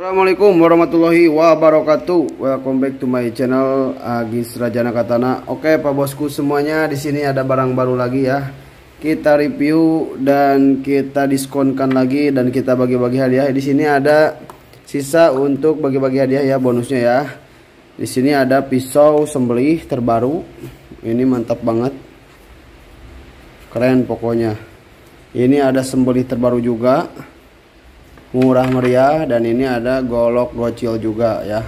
Assalamualaikum warahmatullahi wabarakatuh. Welcome back to my channel Agis Rajana Katana. Oke, Pak Bosku semuanya di sini ada barang baru lagi ya. Kita review dan kita diskonkan lagi dan kita bagi-bagi hadiah. Di sini ada sisa untuk bagi-bagi hadiah ya bonusnya ya. Di sini ada pisau sembelih terbaru. Ini mantap banget. Keren pokoknya. Ini ada sembelih terbaru juga murah meriah dan ini ada golok gocil juga ya.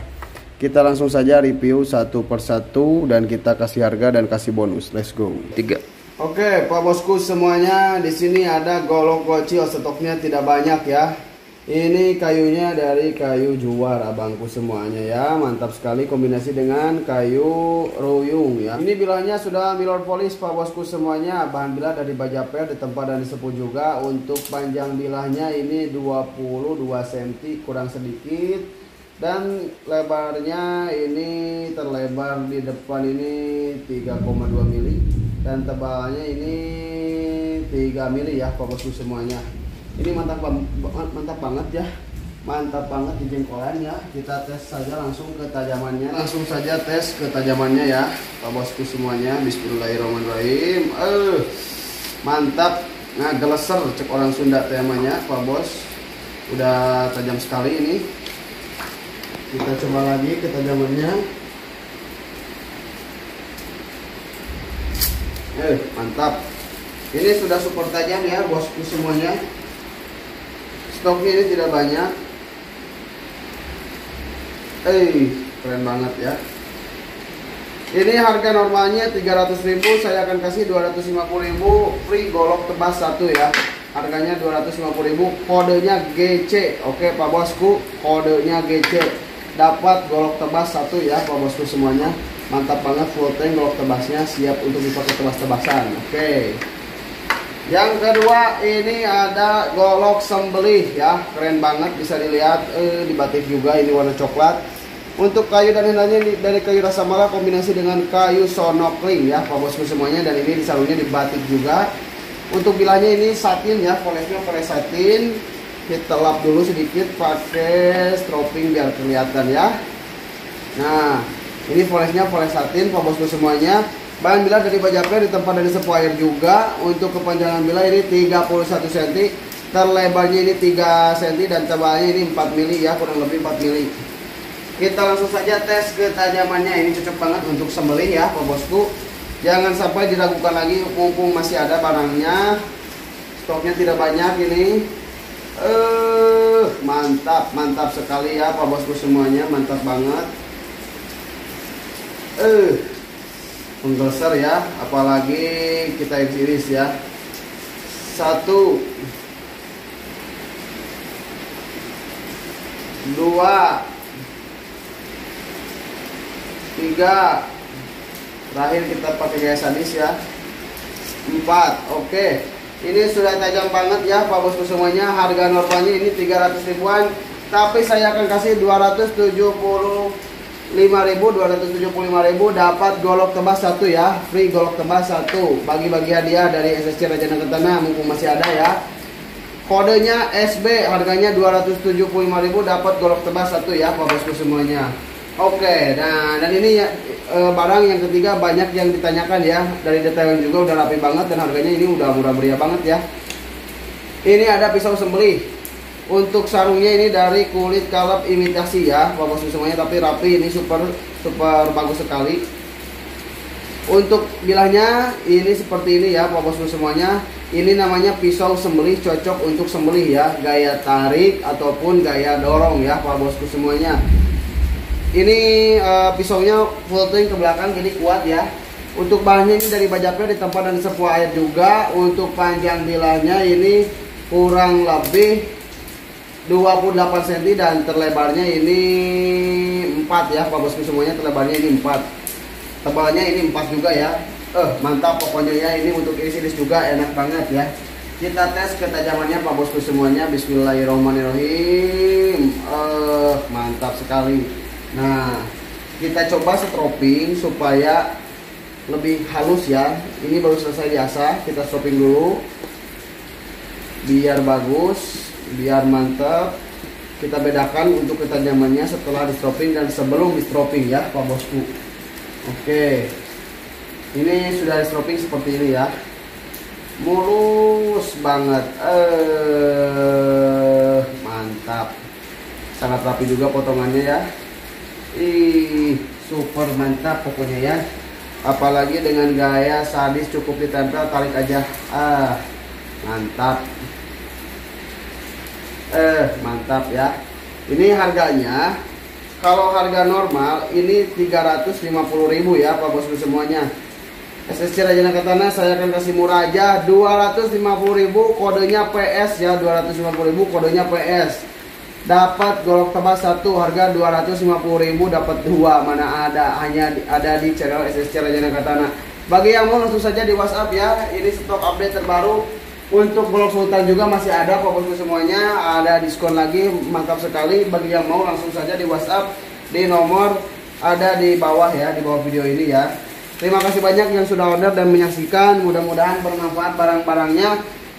Kita langsung saja review satu persatu dan kita kasih harga dan kasih bonus. Let's go. Tiga. Oke pak bosku semuanya di sini ada golok gocil stoknya tidak banyak ya ini kayunya dari kayu juar abangku semuanya ya. Mantap sekali kombinasi dengan kayu ruyung ya. Ini bilahnya sudah milor polis pak bosku semuanya. Bahan bilah dari baja per di tempat dan disepuh juga. Untuk panjang bilahnya ini 22 cm kurang sedikit. Dan lebarnya ini terlebar di depan ini 3,2 mili. Dan tebalnya ini 3 mili ya pak bosku semuanya ini mantap mantap banget ya. Mantap banget di jengkolan ya. Kita tes saja langsung ketajamannya langsung saja tes ketajamannya ya. Pak bosku semuanya. Bismillahirrahmanirrahim. Eh mantap. Nah geleser cek orang Sunda temanya pak bos. Udah tajam sekali ini. Kita coba lagi ketajamannya eh mantap. Ini sudah super tajam ya bosku semuanya stoknya ini tidak banyak. Eh keren banget ya. Ini harga normalnya 300.000 saya akan kasih 250.000 free golok tebas satu ya. Harganya 250.000 kodenya GC oke Pak Bosku kodenya GC dapat golok tebas satu ya Pak Bosku semuanya. Mantap banget full tank golok tebasnya siap untuk dipakai tebas-tebasan. Oke yang kedua ini ada golok sembelih ya, keren banget bisa dilihat eh, di batik juga ini warna coklat. Untuk kayu dan handalnya dari kayu rasa mala kombinasi dengan kayu sonokling ya, Pak Bosku semuanya dan ini disalurnya di batik juga. Untuk bilahnya ini satin ya, polesnya poles satin. Kita lap dulu sedikit pakai stroping biar kelihatan ya. Nah, ini polesnya poles satin Pak Bosku semuanya Bahan bila dari bajaknya di tempat dari sepuh air juga. Untuk kepanjangan bila ini 31 cm. Terlebarnya ini 3 cm dan tebalnya ini 4 mili ya, kurang lebih 4 mili. Kita langsung saja tes ketajamannya. Ini cocok banget untuk sembelih ya, Pak Bosku. Jangan sampai diragukan lagi mumpung masih ada barangnya. Stoknya tidak banyak ini. Eh, mantap, mantap sekali ya Pak Bosku semuanya, mantap banget. Eh, penggeser ya apalagi kita iris ya. Satu. Dua. Tiga. Terakhir kita pakai gaya sadis ya. Empat. Oke. Ini sudah tajam banget ya Pak Bosku semuanya. Harga normalnya ini 300 ribuan. Tapi saya akan kasih 270 5.275.000 dapat golok tebas satu ya. Free golok tebas satu. Bagi-bagi hadiah dari SSC Raja Ketana mumpung masih ada ya. Kodenya SB harganya 275.000 dapat golok tebas satu ya Pak Bosku semuanya. Oke nah dan ini ya barang yang ketiga banyak yang ditanyakan ya. Dari detail juga udah rapi banget dan harganya ini udah murah meriah banget ya. Ini ada pisau sembelih untuk sarungnya ini dari kulit kalap imitasi ya bapak semuanya tapi rapi ini super super bagus sekali. Untuk bilahnya ini seperti ini ya bapak semuanya. Ini namanya pisau sembelih cocok untuk sembelih ya gaya tarik ataupun gaya dorong ya pak bosku semuanya. Ini uh, pisaunya full ke belakang jadi kuat ya. Untuk bahannya ini dari bajapnya di tempat dan sebuah air juga. Untuk panjang bilahnya ini kurang lebih 28 cm dan terlebarnya ini 4 ya Pak Bosku semuanya terlebarnya ini 4 tebalnya ini 4 juga ya. Eh mantap pokoknya ya ini untuk isi-isi juga enak banget ya. Kita tes ketajamannya Pak Bosku semuanya. Bismillahirrahmanirrahim. Eh mantap sekali. Nah kita coba setroping supaya lebih halus ya. Ini baru selesai diasah kita stroping dulu. Biar bagus biar mantap kita bedakan untuk ketajamannya setelah di stropping dan sebelum di stropping ya Pak Bosku. Oke. Ini sudah di stropping seperti ini ya. Mulus banget. Eh mantap. Sangat rapi juga potongannya ya. Ih super mantap pokoknya ya. Apalagi dengan gaya sadis cukup ditempel tarik aja. Ah mantap eh mantap ya. Ini harganya kalau harga normal ini 350.000 ya Pak Bosku semuanya. SSC Rajana Katana saya akan kasih murah aja. 250.000 kodenya PS ya 250.000 kodenya PS dapat golok tebas satu harga 250.000 dapat dua. Mana ada hanya ada di channel SSC Rajana Katana bagi yang mau langsung saja di WhatsApp ya ini stok update terbaru untuk golok sultan juga masih ada kok bosku semuanya ada diskon lagi mantap sekali bagi yang mau langsung saja di WhatsApp di nomor ada di bawah ya di bawah video ini ya terima kasih banyak yang sudah order dan menyaksikan mudah-mudahan bermanfaat barang-barangnya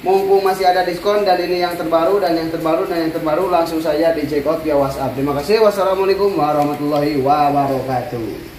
mumpung masih ada diskon dan ini yang terbaru dan yang terbaru dan yang terbaru langsung saja di check out via WhatsApp. Terima kasih. Wassalamualaikum warahmatullahi wabarakatuh.